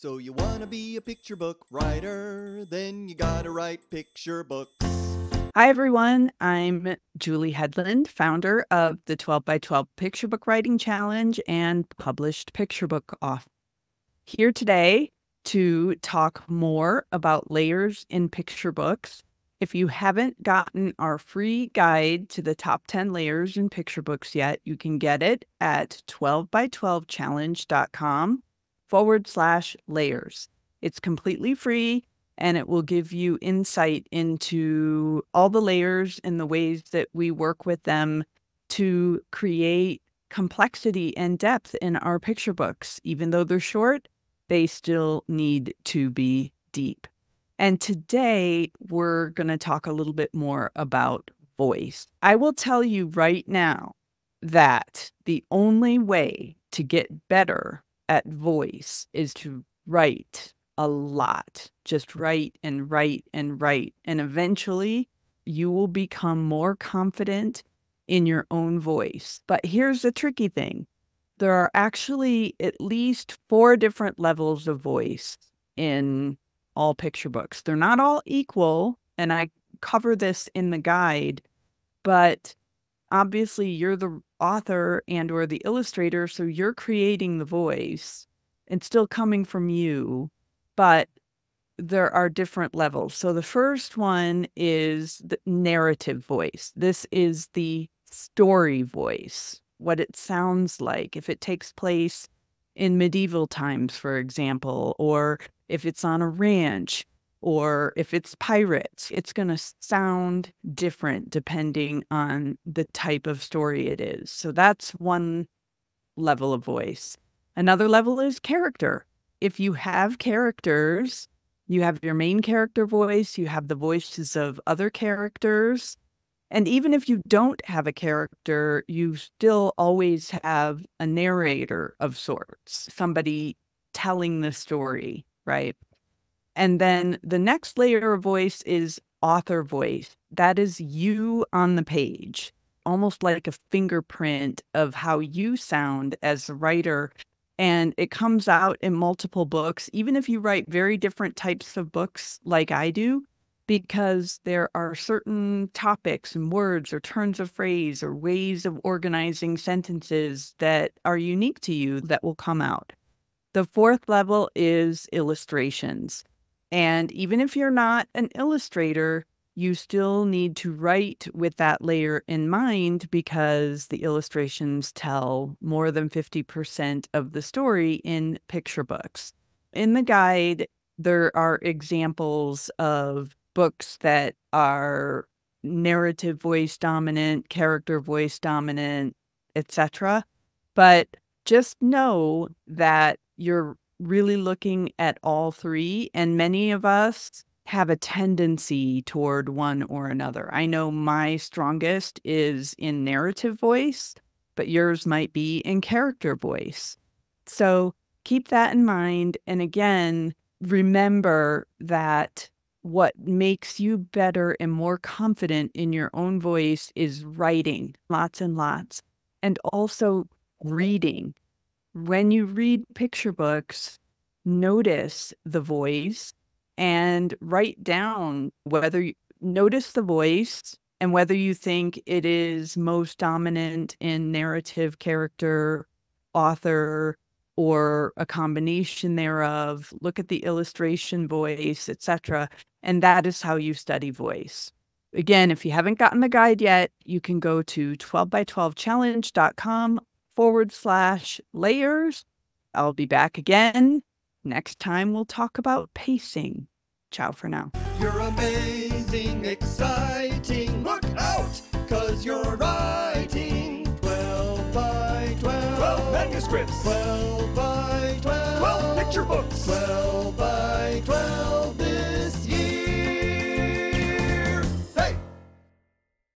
So you wanna be a picture book writer, then you gotta write picture books. Hi, everyone. I'm Julie Hedlund, founder of the 12 by 12 Picture Book Writing Challenge and published picture book off. Here today to talk more about layers in picture books. If you haven't gotten our free guide to the top 10 layers in picture books yet, you can get it at 12by12challenge.com forward slash layers. It's completely free and it will give you insight into all the layers and the ways that we work with them to create complexity and depth in our picture books. Even though they're short, they still need to be deep. And today we're going to talk a little bit more about voice. I will tell you right now that the only way to get better at voice is to write a lot. Just write and write and write. And eventually you will become more confident in your own voice. But here's the tricky thing there are actually at least four different levels of voice in all picture books. They're not all equal. And I cover this in the guide, but obviously you're the author and or the illustrator so you're creating the voice and still coming from you but there are different levels. So the first one is the narrative voice. This is the story voice what it sounds like. If it takes place in medieval times for example or if it's on a ranch or if it's pirates, it's going to sound different depending on the type of story it is. So that's one level of voice. Another level is character. If you have characters, you have your main character voice, you have the voices of other characters. And even if you don't have a character, you still always have a narrator of sorts, somebody telling the story, right? And then the next layer of voice is author voice. That is you on the page, almost like a fingerprint of how you sound as a writer. And it comes out in multiple books, even if you write very different types of books like I do, because there are certain topics and words or turns of phrase or ways of organizing sentences that are unique to you that will come out. The fourth level is illustrations. And even if you're not an illustrator, you still need to write with that layer in mind because the illustrations tell more than 50% of the story in picture books. In the guide, there are examples of books that are narrative voice dominant, character voice dominant, etc. But just know that you're really looking at all three. And many of us have a tendency toward one or another. I know my strongest is in narrative voice, but yours might be in character voice. So keep that in mind. And again, remember that what makes you better and more confident in your own voice is writing lots and lots, and also reading when you read picture books, notice the voice and write down whether you notice the voice and whether you think it is most dominant in narrative, character, author, or a combination thereof. Look at the illustration voice, etc. And that is how you study voice. Again, if you haven't gotten the guide yet, you can go to 12by12challenge.com forward slash layers. I'll be back again. Next time, we'll talk about pacing. Ciao for now. You're amazing, exciting. Look out, cause you're writing 12 by 12. 12 manuscripts. 12 by